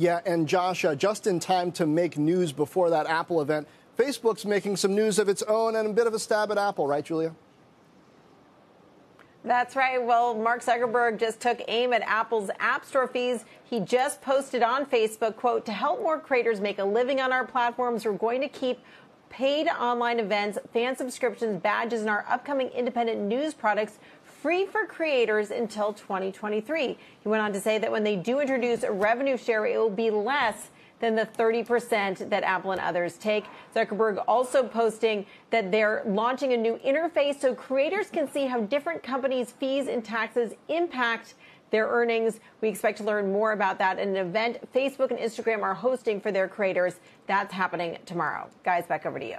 Yeah, and Josh, uh, just in time to make news before that Apple event, Facebook's making some news of its own and a bit of a stab at Apple, right, Julia? That's right. Well, Mark Zuckerberg just took aim at Apple's App Store fees. He just posted on Facebook, quote, to help more creators make a living on our platforms, we're going to keep paid online events, fan subscriptions, badges, and our upcoming independent news products free for creators until 2023. He went on to say that when they do introduce a revenue share, it will be less than the 30% that Apple and others take. Zuckerberg also posting that they're launching a new interface so creators can see how different companies' fees and taxes impact their earnings. We expect to learn more about that in an event Facebook and Instagram are hosting for their creators. That's happening tomorrow. Guys, back over to you.